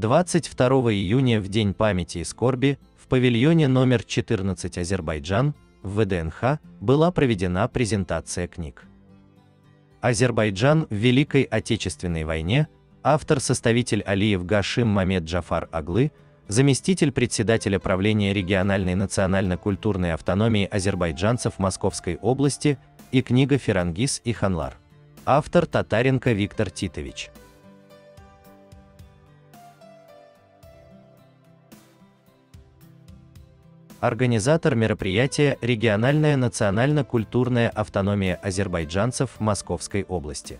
22 июня в День памяти и скорби в павильоне номер 14 Азербайджан в ВДНХ была проведена презентация книг. Азербайджан в Великой Отечественной войне, автор-составитель Алиев Гашим Мамед Джафар Аглы, заместитель председателя правления региональной национально-культурной автономии азербайджанцев Московской области и книга Ферангис и Ханлар. Автор Татаренко Виктор Титович. Организатор мероприятия – региональная национально-культурная автономия азербайджанцев Московской области.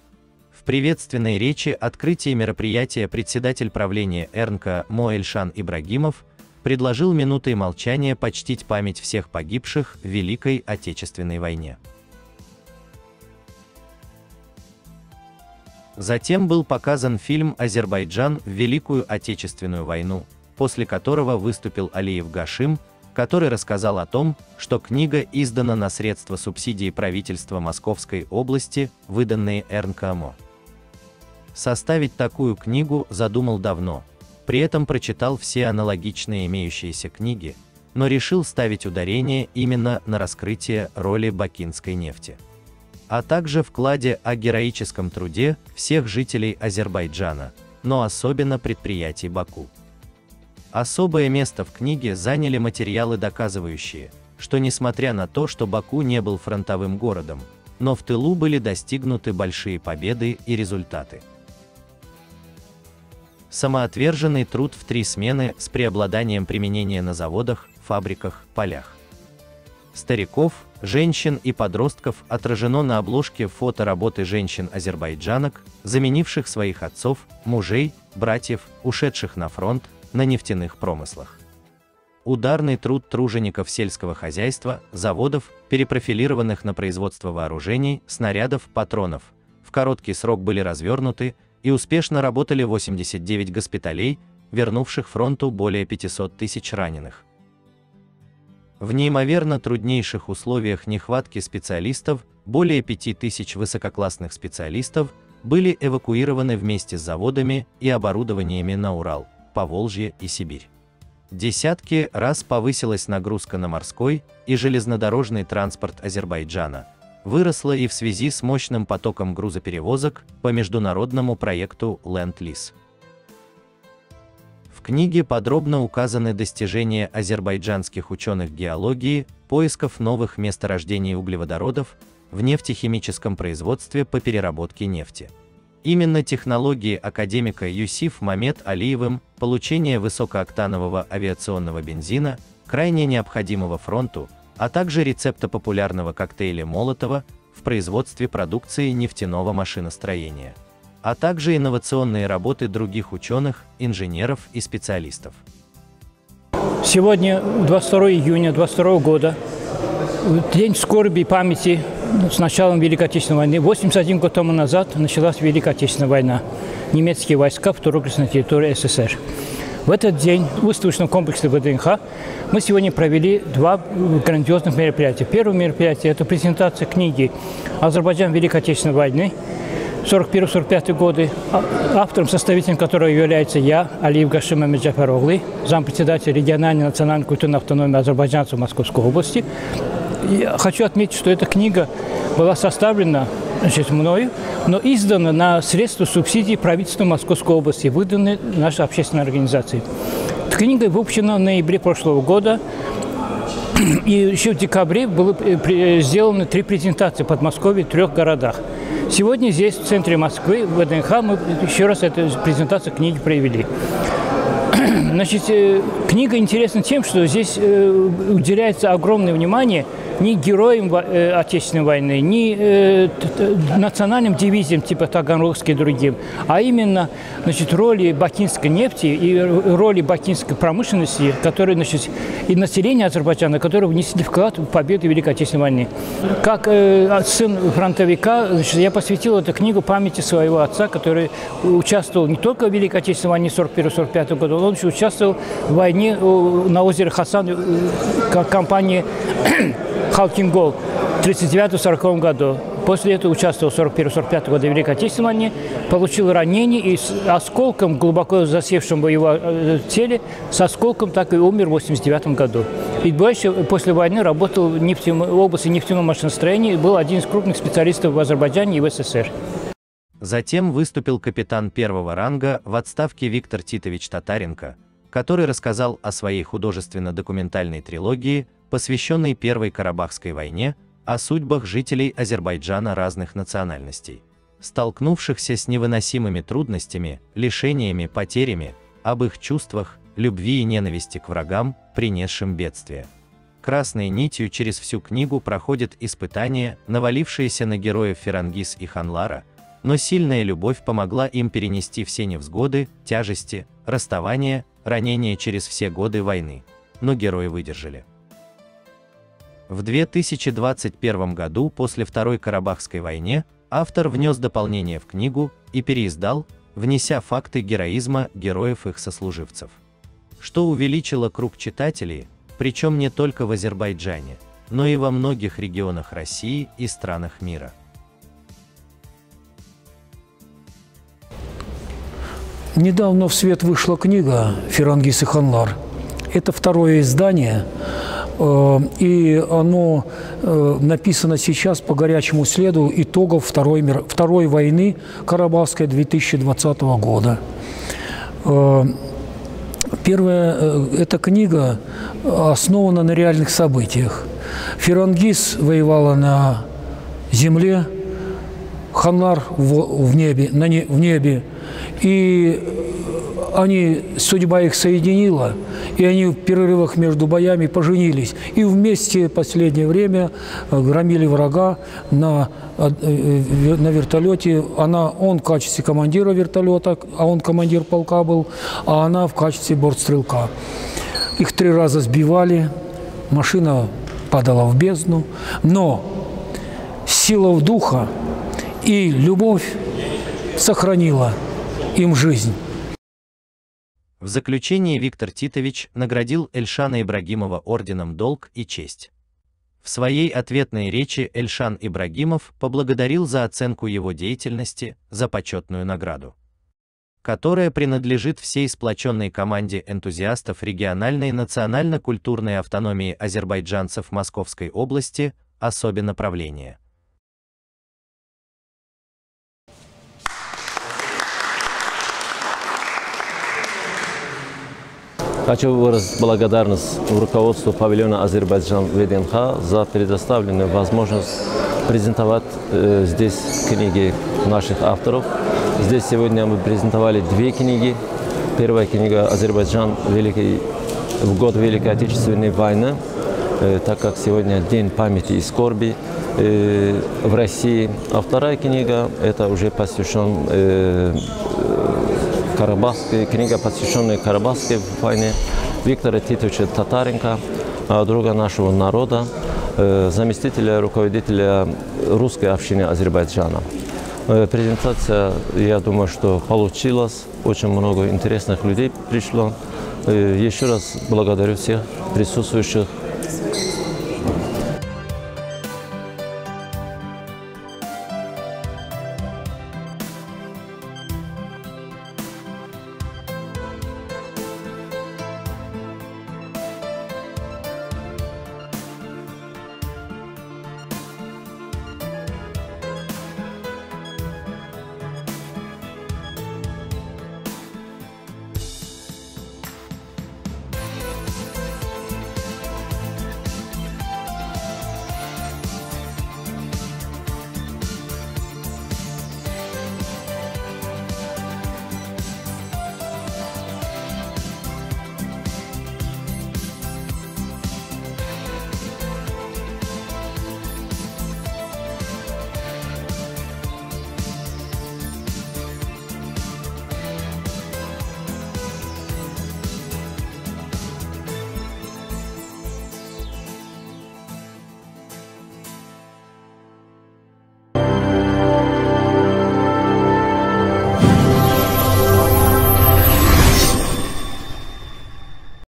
В приветственной речи открытия мероприятия председатель правления РНК Моэльшан Ибрагимов предложил минутой молчания почтить память всех погибших в Великой Отечественной войне. Затем был показан фильм «Азербайджан в Великую Отечественную войну», после которого выступил Алиев Гашим, который рассказал о том, что книга издана на средства субсидии правительства Московской области, выданные РНКМО. Составить такую книгу задумал давно, при этом прочитал все аналогичные имеющиеся книги, но решил ставить ударение именно на раскрытие роли бакинской нефти, а также вкладе о героическом труде всех жителей Азербайджана, но особенно предприятий Баку. Особое место в книге заняли материалы, доказывающие, что несмотря на то, что Баку не был фронтовым городом, но в тылу были достигнуты большие победы и результаты. Самоотверженный труд в три смены с преобладанием применения на заводах, фабриках, полях. Стариков, женщин и подростков отражено на обложке фото работы женщин-азербайджанок, заменивших своих отцов, мужей, братьев, ушедших на фронт, на нефтяных промыслах. Ударный труд тружеников сельского хозяйства, заводов, перепрофилированных на производство вооружений, снарядов, патронов, в короткий срок были развернуты и успешно работали 89 госпиталей, вернувших фронту более 500 тысяч раненых. В неимоверно труднейших условиях нехватки специалистов более 5000 высококлассных специалистов были эвакуированы вместе с заводами и оборудованиями на Урал. Поволжье и Сибирь. Десятки раз повысилась нагрузка на морской и железнодорожный транспорт Азербайджана, выросла и в связи с мощным потоком грузоперевозок по международному проекту Land-Lease. В книге подробно указаны достижения азербайджанских ученых геологии, поисков новых месторождений углеводородов в нефтехимическом производстве по переработке нефти. Именно технологии академика Юсиф Мамед Алиевым получение высокооктанового авиационного бензина, крайне необходимого фронту, а также рецепта популярного коктейля Молотова в производстве продукции нефтяного машиностроения, а также инновационные работы других ученых, инженеров и специалистов. Сегодня, 22 июня 2022 года, день скорби и памяти с началом Великой Отечественной войны. 81 год тому назад началась Великая Отечественная война. Немецкие войска вторглись на территорию СССР. В этот день в выставочном комплексе ВДНХ мы сегодня провели два грандиозных мероприятия. Первое мероприятие – это презентация книги «Азербайджан Великой Отечественной войны» 41-45 годы, а, автором, составителем которого является я, Алиев Гашим Амеджафароглы, зампредседатель региональной национальной культурной автономии азербайджанцев Московской области. Я хочу отметить, что эта книга была составлена значит, мною, но издана на средства субсидий правительства Московской области, выданы нашей общественной организацией. Книга выпущена в ноябре прошлого года, и еще в декабре было сделаны три презентации в Подмосковье в трех городах. Сегодня здесь, в центре Москвы, в ВДНХ, мы еще раз эту презентацию книги провели. Значит, э, книга интересна тем, что здесь э, уделяется огромное внимание ни героям э, Отечественной войны, ни э, национальным дивизиям типа Таганрогской и другим, а именно значит, роли бакинской нефти и роли бакинской промышленности, которые, значит, и населения Азербайджана, которые внесли вклад в победу Великой Отечественной войны. Как э, сын фронтовика, значит, я посвятил эту книгу памяти своего отца, который участвовал не только в Великой Отечественной войне 41-45 года, он еще участвовал в войне на озере Хасан, как компания Халкингол в 1939-1940 году. После этого участвовал в 41-45 году в Великой Отечественной войне, получил ранение и с осколком, глубоко засевшим в его э, теле, с осколком так и умер в 89 году. И больше после войны работал в, нефтем, в области нефтяного машиностроения и был один из крупных специалистов в Азербайджане и в СССР. Затем выступил капитан первого ранга в отставке Виктор Титович Татаренко, который рассказал о своей художественно-документальной трилогии, посвященной Первой Карабахской войне, о судьбах жителей Азербайджана разных национальностей, столкнувшихся с невыносимыми трудностями, лишениями, потерями, об их чувствах, любви и ненависти к врагам, принесшим бедствие. Красной нитью через всю книгу проходит испытание, навалившееся на героев Ферангис и Ханлара, но сильная любовь помогла им перенести все невзгоды, тяжести, расставания, ранения через все годы войны. Но герои выдержали. В 2021 году после Второй Карабахской войне автор внес дополнение в книгу и переиздал, внеся факты героизма героев их сослуживцев. Что увеличило круг читателей, причем не только в Азербайджане, но и во многих регионах России и странах мира. Недавно в свет вышла книга «Ферангис и Ханлар». Это второе издание, и оно э, написано сейчас по горячему следу итогов Второй, мир, Второй войны Карабахской 2020 года. Э, первая эта книга основана на реальных событиях. Ферангис воевала на земле, Ханлар в, в небе, на не, в небе. И они, судьба их соединила, и они в перерывах между боями поженились. И вместе в последнее время э, громили врага на, э, э, на вертолете. Она, он в качестве командира вертолета, а он командир полка был, а она в качестве бортстрелка. Их три раза сбивали, машина падала в бездну, но сила духа и любовь сохранила им жизнь. В заключение Виктор Титович наградил Эльшана Ибрагимова орденом «Долг и честь». В своей ответной речи Эльшан Ибрагимов поблагодарил за оценку его деятельности, за почетную награду, которая принадлежит всей сплоченной команде энтузиастов региональной национально-культурной автономии азербайджанцев Московской области, особенно правления. Хочу выразить благодарность руководству павильона Азербайджан ВДНХ за предоставленную возможность презентовать э, здесь книги наших авторов. Здесь сегодня мы презентовали две книги. Первая книга «Азербайджан Великий, в год Великой Отечественной войны», э, так как сегодня День памяти и скорби э, в России. А вторая книга – это уже посвящен э, Карабахской, книга, посвященная Карабахской войне Виктора Титовича Татаренко, а, друга нашего народа, э, заместителя руководителя русской общины Азербайджана. Э, презентация, я думаю, что получилась. Очень много интересных людей пришло. Э, еще раз благодарю всех присутствующих